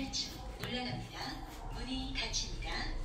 네, 탈출 눌러갑니다. 문이 닫힙니다.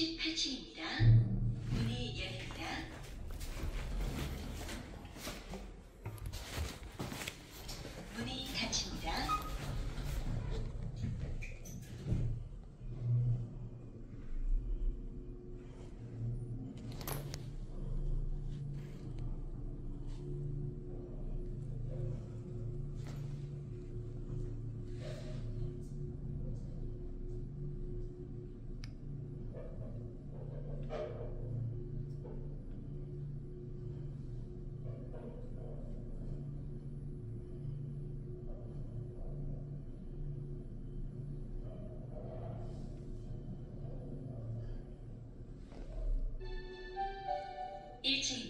10 패치입니다. itchy